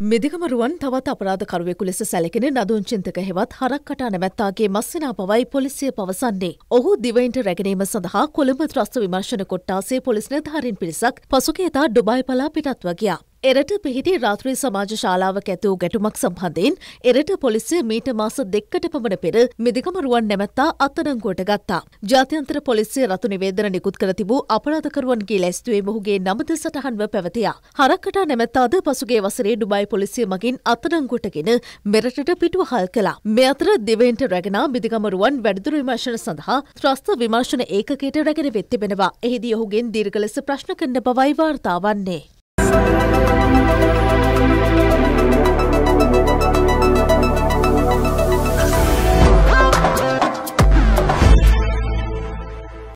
මිදිකමරුවන් තවත් අපරාධකරුවෙකු ලෙස සැලකෙන නදුන් චින්තක හෙවත් හරක්කටා නැමැත්තාගේ මස්සිනා පවයි පොලිසිය පවසන්නේ. ඔහු දිවයින්ට රැගෙනීම සඳහා කොළඹ ත්‍රස්ත විමර්ශන කොට්ටාසේ පොලිස් නිධාරින් පිරිසක් පසුගේතා ඩුබයි පලා පිටත්ව ගියා. එරට පිහිටි රාත්‍රී සමාජ ශාලාවක ඇති වූ ගැටුමක් සම්බන්ධයෙන් එරට පොලිසිය මීට මාස දෙක්කට පමණ පෙර මිදිකමරුවන් නැමැත්තා අත්අඩංගුවට ගත්තා. ජාත්‍යන්තර පොලිසිය රතු නිවේදන නිකුත් කර තිබූ අපරාධකරුවන්ගේ ලැස්තුවේ මොහුගේ නමද සටහන්ව පැවතියා. හරක්කටා නැමැත්තාද පසුගේ වසරේ ඩුබයි පොලිසිය මගින් අත්අඩංගුවටගෙන මෙරටට පිටුවහල් කළා. මේ අතර දිවයින්ට රැගෙන මිදිකමරුවන් වැඩිදුර විමර්ශන සඳහා ත්‍රස්ත විමර්ශන ඒකකයට රැගෙන වෙත් තිබෙනවා. එහිදී ඔහුගෙන් දීර්ඝ ලෙස ප්‍රශ්න කරන බවයි වාර්තා වන්නේ.